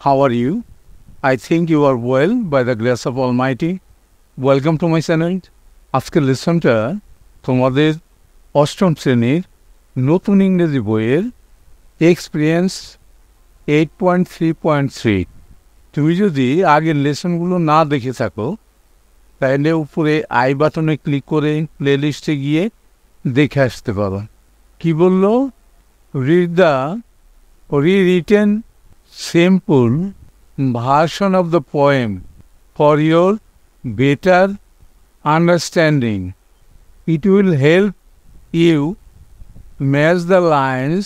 How are you? I think you are well, by the grace of Almighty. Welcome to my channel. আজকের লেসনটা তোমাদের অষ্টম শ্রেণির নতুন ইংরেজি বইয়ের experience eight point three point three তুমি যদি আগের লেসনগুলো না দেখে থাকো, তাহলে উপরে আই বাটনে ক্লিক করে প্লে লিস্টে গিয়ে দেখে আসতে পারো কি বলল read the rewritten simple version of the poem for your better understanding. It will help you match the lines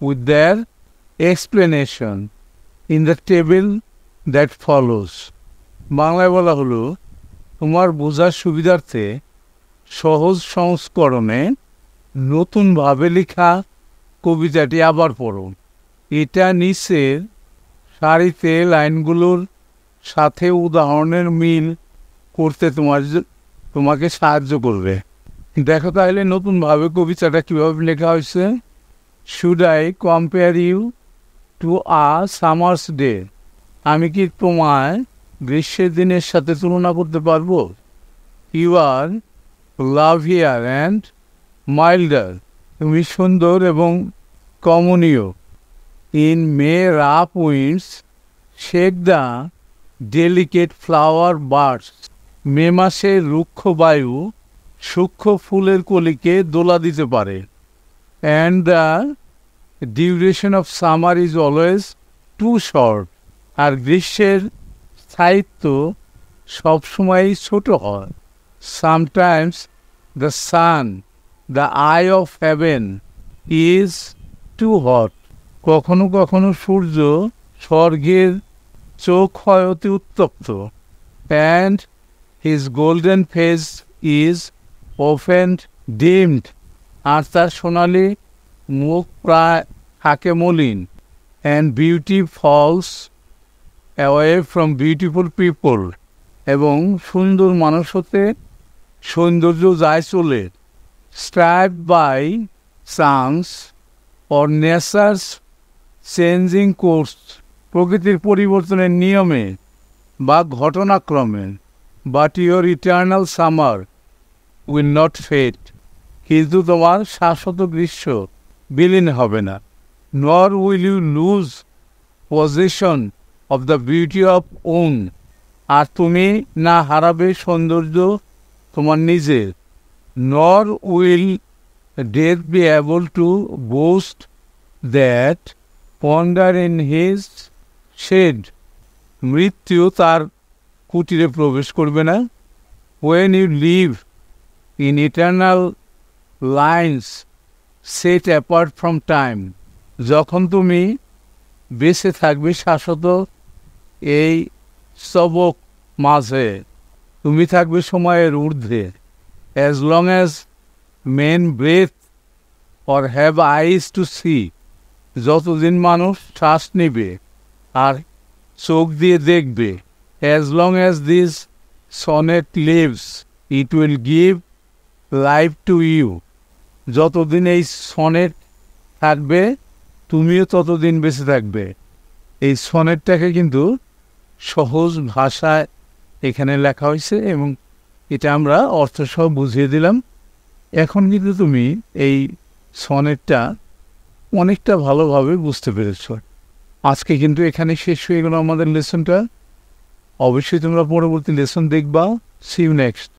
with their explanation in the table that follows. বাংলায় বলা হলো, তোমার বোঝার সুবিধার্থে সহজ সংস্করণে নতুনভাবে লেখা কবিতাটি আবার পড়ো। এটা নিচের সারিতে লাইনগুলোর সাথে উদাহরণের মিল করতে তোমার তোমাকে সাহায্য করবে। দেখো তাহলে নতুনভাবে কবিতাটা কীভাবে লেখা হয়েছে? Should I compare you to a summer's day আমি কি তোমায় গ্রীষ্মের দিনের সাথে তুলনা করতে পারব? You are lovelier and milder তুমি সুন্দর এবং কমনীয়। In May rough winds shake the delicate flower buds May মাসে রুক্ষ বায়ু সূক্ষ্ম ফুলের কলিকে দোলা দিতে পারে। And the duration of summer is always too short আর গ্রীষ্মের স্থায়িত্ব সবসময়ই ছোট হয়। Sometimes the sun the eye of heaven is too hot কখনো কখনো সূর্য স্বর্গের চোখ হয় অতি উত্তপ্ত and his golden face is often dimmed আর তার সোনালি মুখ প্রায় থাকে মলিন। And beauty falls away from beautiful people এবং সুন্দর মানুষ হতে সৌন্দর্য যায় চলে। Strive by chance or nature's changing course, প্রকৃতির পরিবর্তনের নিয়মে বা ঘটনাক্রমে but your eternal summer will not fade কিন্তু তোমার শাশ্বত গ্রীষ্ম বিলীন হবে না nor will you lose possession of the beauty of own আর তুমি না হারাবে সৌন্দর্য তোমার নিজের nor will death be able to boast that ponder in his shade মৃত্যু তার কুটিরে প্রবেশ করবে না। When you live in eternal lines set apart from time যখন তুমি বেঁচে থাকবে শাশ্বত এই সবক মাঝে, তুমি থাকবে সময়ের ঊর্ধ্বে। As long as men breathe or have eyes to see যতদিন মানুষ শ্বাস নেবে আর চোখ দিয়ে দেখবে as long as this sonnet lives it will give life to you যতদিন এই সনেট থাকবে, তুমিও ততদিন বেঁচে থাকবে। এই সনেটটাকে কিন্তু সহজ ভাষায় এখানে লেখা হয়েছে এবং এটা আমরা অর্থসহ বুঝিয়ে দিলাম। এখন কিন্তু তুমি এই সনেটটা অনেকটা ভালোভাবে বুঝতে পেরেছ। আজকে কিন্তু এখানে শেষ হয়ে গেল আমাদের লেসনটা। অবশ্যই তোমরা পরবর্তী লেসন দেখবা। C you next